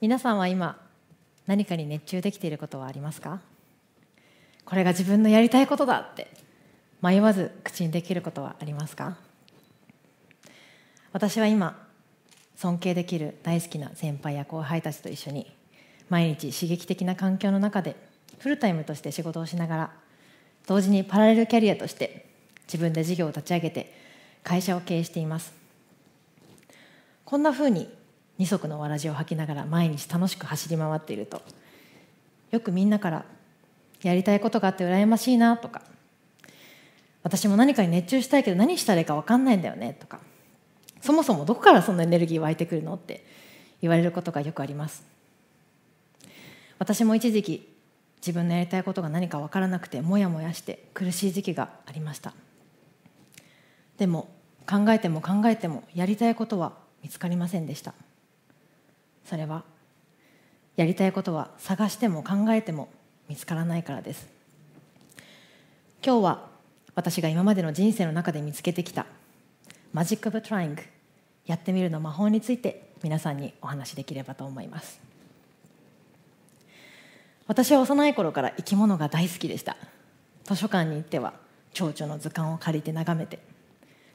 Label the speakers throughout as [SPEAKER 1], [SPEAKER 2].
[SPEAKER 1] 皆さんは今何かに熱中できていることはありますか？これが自分のやりたいことだって迷わず口にできることはありますか？私は今尊敬できる大好きな先輩や後輩たちと一緒に毎日刺激的な環境の中でフルタイムとして仕事をしながら同時にパラレルキャリアとして自分で事業を立ち上げて会社を経営しています。こんなふうに二足のわらじを履きながら毎日楽しく走り回っていると。よくみんなから「やりたいことがあって羨ましいな」とか「私も何かに熱中したいけど何したらいいか分かんないんだよね」とか「そもそもどこからそんなエネルギー湧いてくるの?」って言われることがよくあります。私も一時期自分のやりたいことが何か分からなくてモヤモヤして苦しい時期がありました。でも考えても考えてもやりたいことは見つかりませんでした。それはやりたいことは探しても考えても見つからないからです。今日は私が今までの人生の中で見つけてきたマジック・オブ・トライングやってみるの魔法について皆さんにお話しできればと思います。私は幼い頃から生き物が大好きでした。図書館に行っては蝶々の図鑑を借りて眺めて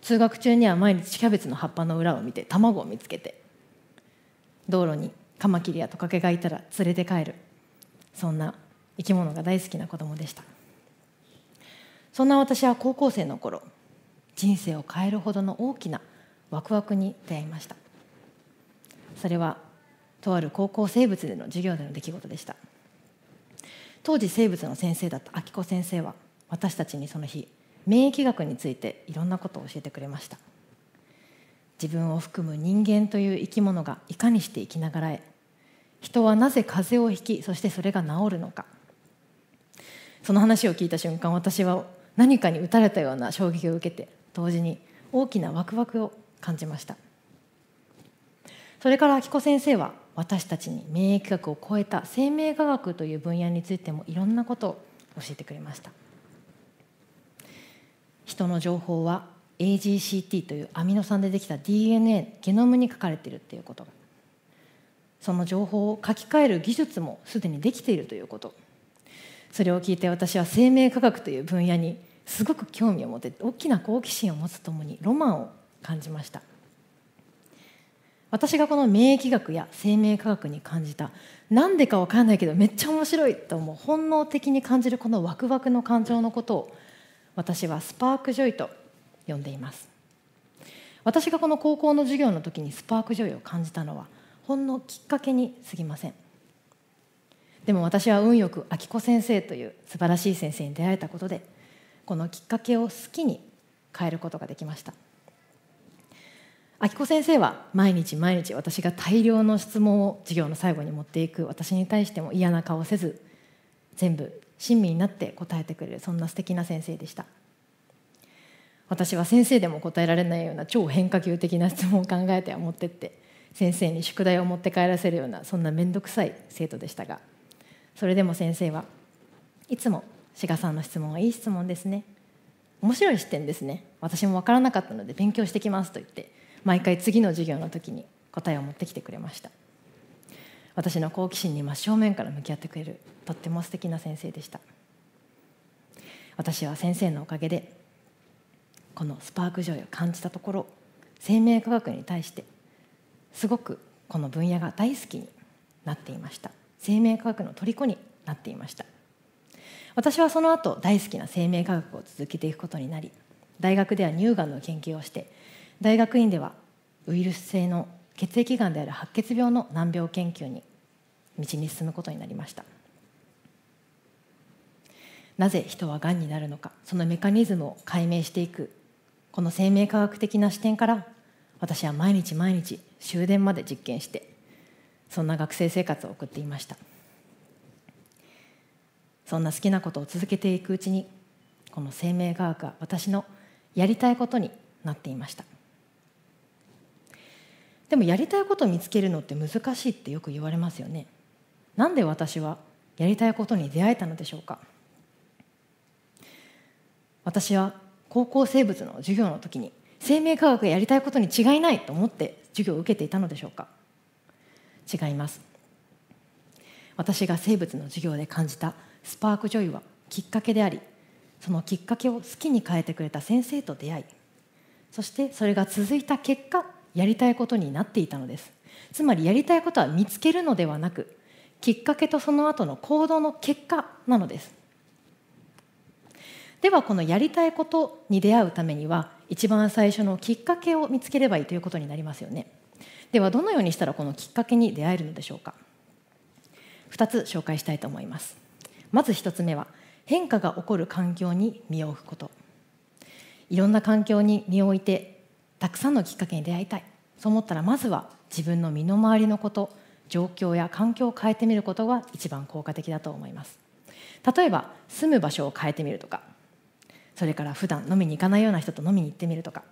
[SPEAKER 1] 通学中には毎日キャベツの葉っぱの裏を見て卵を見つけて道路にカマキリやトカゲがいたら連れて帰る。そんな生き物が大好きな子供でした。そんな私は高校生の頃人生を変えるほどの大きなワクワクに出会いました。それはとある高校生物での授業での出来事でした。当時生物の先生だった明子先生は私たちにその日免疫学についていろんなことを教えてくれました。自分を含む人間という生き物がいかにして生きながらえ人はなぜ風邪をひきそしてそれが治るのか。その話を聞いた瞬間私は何かに打たれたような衝撃を受けて同時に大きなワクワクを感じました。それから明子先生は私たちに免疫学を超えた生命科学という分野についてもいろんなことを教えてくれました。人の情報は AGCT というアミノ酸でできた DNA ゲノムに書かれているということ。その情報を書き換える技術もすでにできているということ。それを聞いて私は生命科学という分野にすごく興味を持って大きな好奇心を持つともにロマンを感じました。私がこの免疫学や生命科学に感じた何でか分からないけどめっちゃ面白いと思う本能的に感じるこのワクワクの感情のことを私は spark joy と呼んでいます。私がこの高校の授業の時に spark joy を感じたのはほんのきっかけに過ぎません。でも私は運よく明子先生という素晴らしい先生に出会えたことでこのきっかけを好きに変えることができました。明子先生は毎日毎日私が大量の質問を授業の最後に持っていく私に対しても嫌な顔せず全部親身になって答えてくれるそんな素敵な先生でした。私は先生でも答えられないような超変化球的な質問を考えては持ってって先生に宿題を持って帰らせるようなそんな面倒くさい生徒でしたがそれでも先生はいつも志賀さんの質問はいい質問ですね。面白い視点ですね。私も分からなかったので勉強してきますと言って毎回次の授業の時に答えを持ってきてくれました。私の好奇心に真正面から向き合ってくれるとっても素敵な先生でした。私は先生のおかげでこのスパークジョイを感じたところ生命科学に対してすごくこの分野が大好きになっていました。生命科学の虜になっていました。私はその後大好きな生命科学を続けていくことになり大学では乳がんの研究をして大学院ではウイルス性の血液がんである白血病の難病研究に道に進むことになりました。なぜ人はがんになるのかそのメカニズムを解明していくこの生命科学的な視点から私は毎日毎日終電まで実験してそんな学生生活を送っていました。そんな好きなことを続けていくうちにこの生命科学が私のやりたいことになっていました。でもやりたいことを見つけるのって難しいってよく言われますよね。なんで私はやりたいことに出会えたのでしょうか。私は高校生物の授業の時に生命科学やりたいことに違いないと思って授業を受けていたのでしょうか？違います。私が生物の授業で感じたスパークジョイはきっかけでありそのきっかけを好きに変えてくれた先生と出会いそしてそれが続いた結果やりたいことになっていたのです。つまりやりたいことは見つけるのではなくきっかけとその後の行動の結果なのです。ではこのやりたいことに出会うためには一番最初のきっかけを見つければいいということになりますよね。ではどのようにしたらこのきっかけに出会えるのでしょうか。2つ紹介したいと思います。まず1つ目は変化が起こる環境に身を置くこと。いろんな環境に身を置いてたくさんのきっかけに出会いたい。そう思ったらまずは自分の身の回りのこと状況や環境を変えてみることが一番効果的だと思います。例えば住む場所を変えてみるとか。それから普段飲みに行かないような人と飲みに行ってみるとか。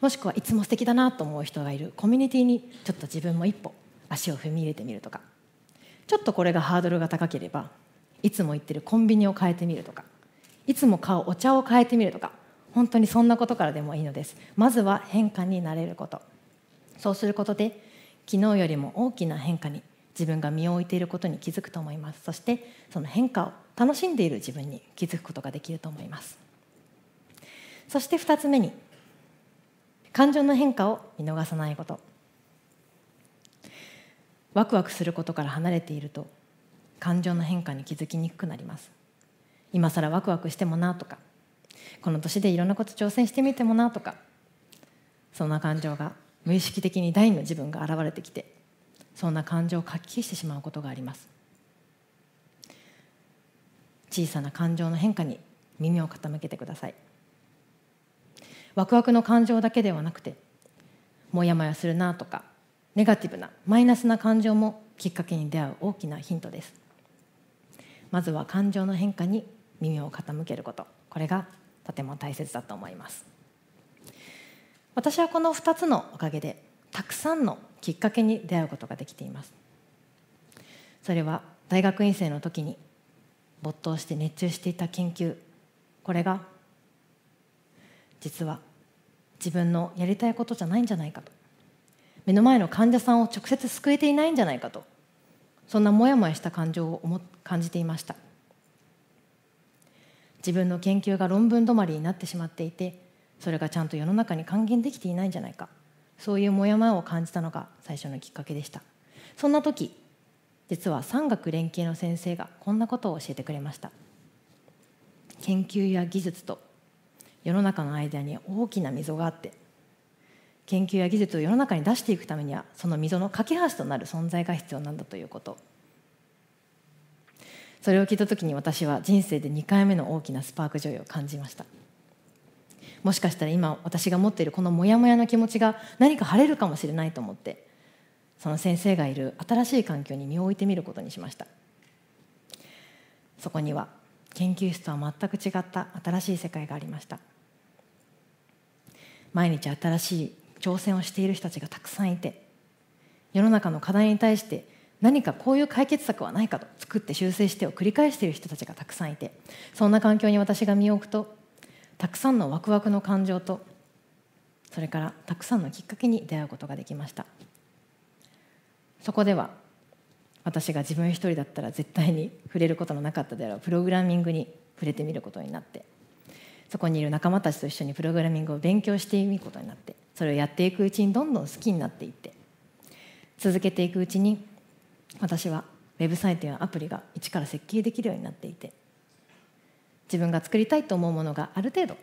[SPEAKER 1] もしくはいつも素敵だなと思う人がいる。コミュニティにちょっと自分も一歩足を踏み入れてみるとか。ちょっとこれがハードルが高ければいつも行ってるコンビニを変えてみるとか。いつも買うお茶を変えてみるとか。本当にそんなことからでもいいのです。まずは変化になれること。そうすることで昨日よりも大きな変化に自分が身を置いていることに気づくと思います。そしてその変化を楽しんでいる自分に気づくことができると思います。そして2つ目に感情の変化を見逃さないこと。ワクワクすることから離れていると感情の変化に気づきにくくなります。今更ワクワクしてもなとかこの年でいろんなこと挑戦してみてもなとかそんな感情が無意識的に第二の自分が現れてきてそんな感情をかき消してしまうことがあります。小さな感情の変化に耳を傾けてください。ワクワクの感情だけではなくてもやもやするなとかネガティブなマイナスな感情もきっかけに出会う大きなヒントです。まずは感情の変化に耳を傾けること。これがとても大切だと思います。私はこの2つのおかげでたくさんのきっかけに出会うことができています。それは大学院生の時に没頭して熱中していた研究。これが実は自分のやりたいことじゃないんじゃないかと。目の前の患者さんを直接救えていないんじゃないかと。そんなモヤモヤした感情を感じていました。自分の研究が論文止まりになってしまっていてそれがちゃんと世の中に還元できていないんじゃないか。そういうモヤモヤを感じたのが最初のきっかけでした。そんな時実は産学連携の先生がこんなことを教えてくれました。研究や技術と世の中の間に大きな溝があって研究や技術を世の中に出していくためにはその溝の架け橋となる存在が必要なんだということ。それを聞いた時に私は人生で2回目の大きなスパークジョイを感じました。もしかしたら今私が持っているこのモヤモヤの気持ちが何か晴れるかもしれないと思ってその先生がいる新しい環境に身を置いてみることにしました。そこには研究室とは全く違った新しい世界がありました。毎日新しい挑戦をしている人たちがたくさんいて世の中の課題に対して何かこういう解決策はないかと作って修正してを繰り返している人たちがたくさんいてそんな環境に私が身を置くとたくさんのワクワクの感情とそれからたくさんのきっかけに出会うことができました。そこでは私が自分一人だったら絶対に触れることのなかったであろうプログラミングに触れてみることになってそこにいる仲間たちと一緒にプログラミングを勉強してみることになってそれをやっていくうちにどんどん好きになっていって続けていくうちに私はウェブサイトやアプリが一から設計できるようになっていて自分が作りたいと思うものがある程度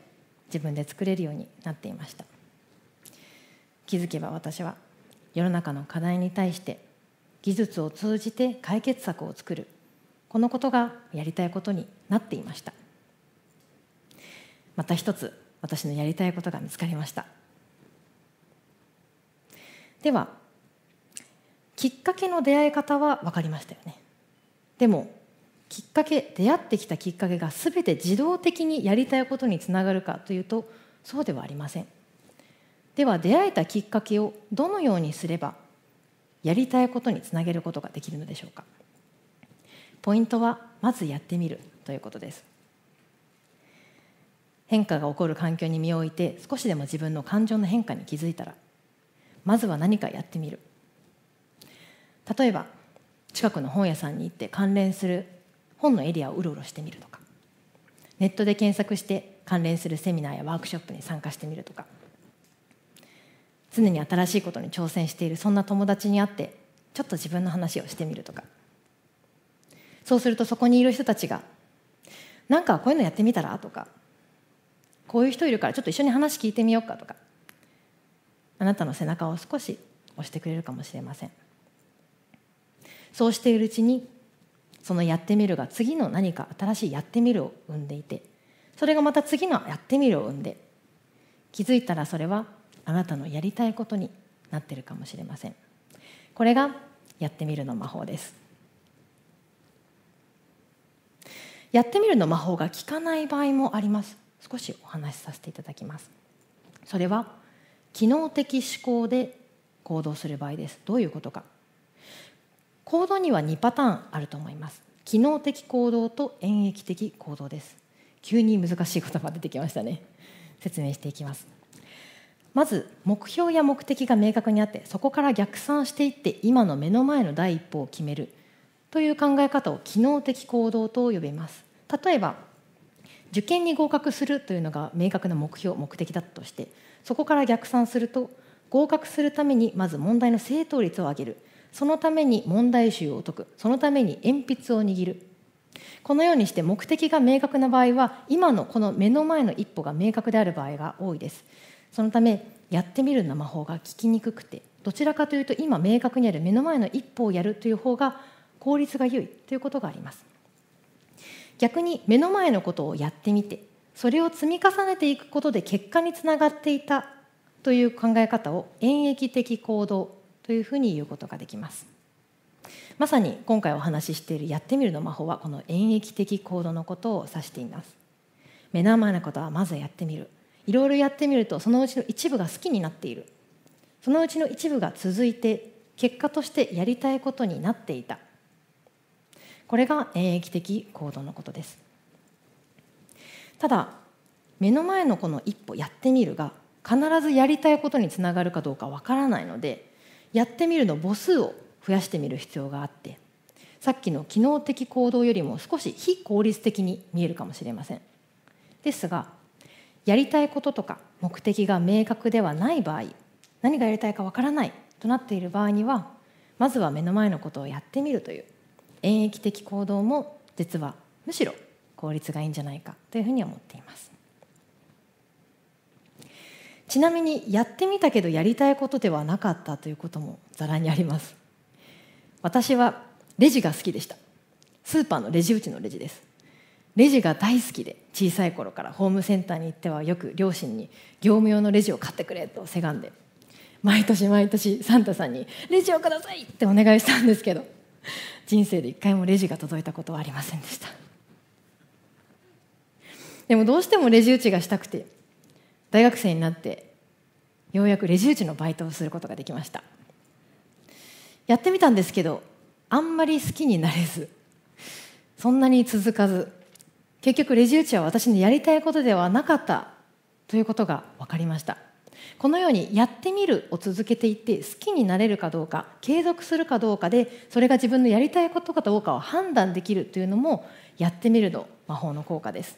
[SPEAKER 1] 自分で作れるようになっていました。気づけば私は世の中の課題に対して技術を通じて解決策を作るこのことがやりたいことになっていました。また一つ私のやりたいことが見つかりました。ではきっかけの出会い方は分かりましたよね。でもきっかけ出会ってきたきっかけが全て自動的にやりたいことにつながるかというとそうではありません。では出会えたきっかけをどのようにすればやりたいことにつなげることができるのでしょうか。ポイントはまずやってみるということです。変化が起こる環境に身を置いて少しでも自分の感情の変化に気づいたらまずは何かやってみる例えば近くの本屋さんに行って関連する本のエリアをうろうろしてみるとかネットで検索して関連するセミナーやワークショップに参加してみるとか常に新しいことに挑戦しているそんな友達に会ってちょっと自分の話をしてみるとかそうするとそこにいる人たちが「なんかこういうのやってみたら?」とか「こういう人いるからちょっと一緒に話聞いてみようか」とか。あなたの背中を少し押してくれるかもしれません。そうしているうちにそのやってみるが次の何か新しいやってみるを生んでいてそれがまた次のやってみるを生んで気づいたらそれはあなたのやりたいことになってるかもしれません。これがやってみるの魔法です。やってみるの魔法が効かない場合もあります。少しお話しさせていただきます。それは機能的思考で行動する場合です。どういうことか。行動には2パターンあると思います。機能的行動と演繹的行動です。急に難しい言葉出てきましたね。説明していきます。まず目標や目的が明確にあってそこから逆算していって今の目の前の第一歩を決めるという考え方を機能的行動と呼びます。例えば受験に合格するというのが明確な目標目的だとしてそこから逆算すると合格するためにまず問題の正答率を上げる。そのために問題集を解く。そのために鉛筆を握る。このようにして目的が明確な場合は今のこの目の前の一歩が明確である場合が多いです。そのためやってみるの魔法が聞きにくくてどちらかというと今明確にある目の前の一歩をやるという方が効率が良いということがあります。逆に目の前のことをやってみてそれを積み重ねていくことで結果につながっていたという考え方を演繹的行動というふうに言うことができます。まさに今回お話ししているやってみるの魔法はこの演繹的行動のことを指しています。目の前のことはまずやってみる。いろいろやってみるとそのうちの一部が好きになっている。そのうちの一部が続いて結果としてやりたいことになっていた。これが演繹的行動のことです。ただ目の前のこの一歩やってみるが必ずやりたいことにつながるかどうかわからないのでやってみるの母数を増やしてみる必要があってさっきの機能的行動よりも少し非効率的に見えるかもしれません。ですがやりたいこととか目的が明確ではない場合何がやりたいかわからないとなっている場合にはまずは目の前のことをやってみるという演疫的行動も実はむしろ効率がいいんじゃないかというふうに思っています。ちなみにやってみたけどやりたいことではなかったということもざらにあります。私はレジが好きでした。スーパーのレジ打ちのレジです。レジが大好きで小さい頃からホームセンターに行ってはよく両親に業務用のレジを買ってくれとせがんで毎年毎年サンタさんに「レジをください!」ってお願いしたんですけど 人生で一回もレジが届いたことはありませんでした。でもどうしてもレジ打ちがしたくて大学生になってようやくレジ打ちのバイトをすることができました。やってみたんですけどあんまり好きになれずそんなに続かず結局レジ打ちは私のやりたいことではなかったということが分かりました。このようにやってみるを続けていって好きになれるかどうか継続するかどうかでそれが自分のやりたいことかどうかを判断できるというのもやってみるの魔法の効果です。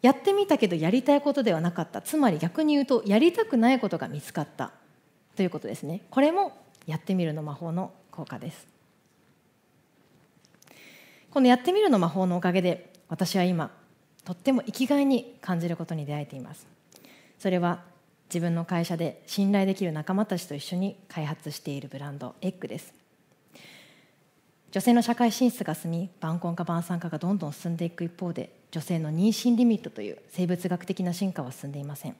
[SPEAKER 1] やってみたけどやりたいことではなかった。つまり逆に言うとやりたくないことが見つかった。ということですね。これもやってみるの魔法の効果です。このやってみるの魔法のおかげで私は今とっても生きがいに感じることに出会えています。それは自分の会社で信頼できる仲間たちと一緒に開発しているブランドエッグです。女性の社会進出が進み晩婚化晩産化がどんどん進んでいく一方で女性の妊娠リミットという生物学的な進化は進んでいません。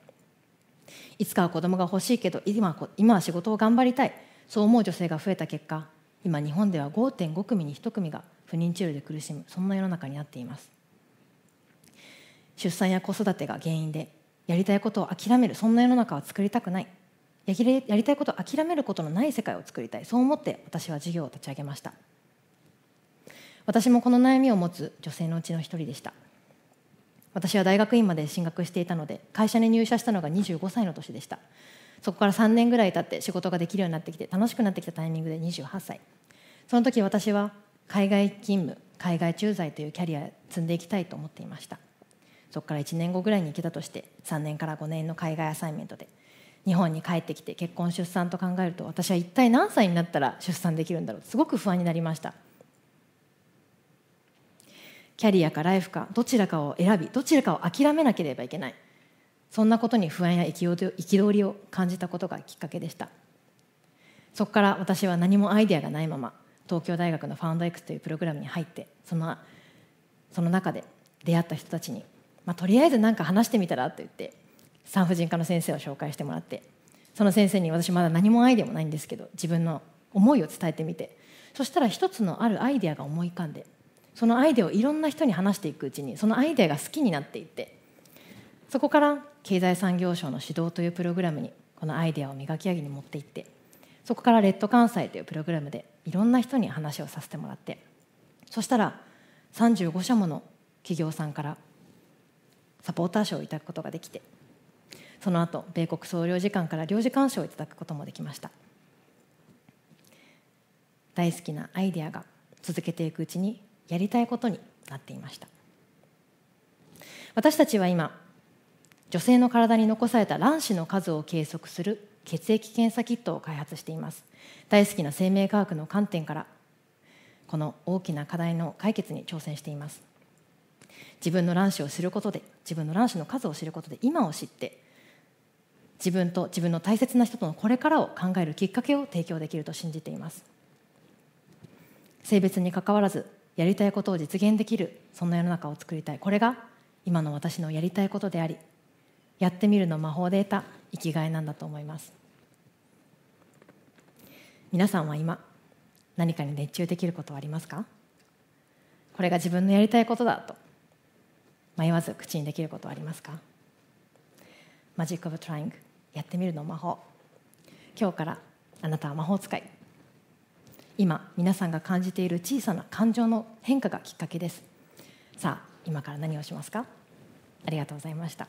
[SPEAKER 1] いつかは子供が欲しいけど今今は仕事を頑張りたい。そう思う女性が増えた結果今日本では5.5組に1組が不妊治療で苦しむ。そんな世の中になっています。出産や子育てが原因でやりたいことを諦めるそんな世の中は作りたくない。やりたいことを諦めることのない世界を作りたい。そう思って私は事業を立ち上げました。私もこの悩みを持つ女性のうちの一人でした。私は大学院まで進学していたので会社に入社したのが25歳の年でした。そこから3年ぐらい経って仕事ができるようになってきて楽しくなってきたタイミングで28歳。その時私は海外勤務海外駐在というキャリア積んでいきたいと思っていました。そこから1年後ぐらいに行けたとして3年から5年の海外アサイメントで日本に帰ってきて結婚出産と考えると私は一体何歳になったら出産できるんだろうすごく不安になりました。キャリアかライフかどちらかを選びどちらかを諦めなければいけない。そんなことに不安や憤りを感じたことがきっかけでした。そこから私は何もアイデアがないまま東京大学のファウンド X というプログラムに入ってそのその中で出会った人たちに、まあ、とりあえず何か話してみたらって言って産婦人科の先生を紹介してもらってその先生に私まだ何もアイデアもないんですけど自分の思いを伝えてみてそしたら一つのあるアイデアが思い浮かんでそのアイデアをいろんな人に話していくうちにそのアイデアが好きになっていってそこから経済産業省の指導というプログラムにこのアイデアを磨き上げに持っていってそこからレッド関西というプログラムでいろんな人に話をさせてもらってそしたら35社もの企業さんからサポーター賞をいただくことができてその後米国総領事館から領事館賞をいただくこともできました。大好きなアイデアが続けていくうちにやりたいことになっていました。私たちは今女性の体に残された卵子の数を計測する血液検査キットを開発しています。大好きな生命科学の観点からこの大きな課題の解決に挑戦しています。自分の卵子を知ることで自分の卵子の数を知ることで今を知って自分と自分の大切な人とのこれからを考えるきっかけを提供できると信じています。性別にかかわらずやりたいことを実現できるそんな世の中を作りたい。これが今の私のやりたいことでありやってみるの魔法で得た生きがいなんだと思います。皆さんは今何かに熱中できることはありますか？これが自分のやりたいことだと。迷わず口にできることはありますか？マジック・オブ・トライングやってみるの魔法。今日からあなたは魔法使い。今皆さんが感じている小さな感情の変化がきっかけです。さあ今から何をしますか？ありがとうございました。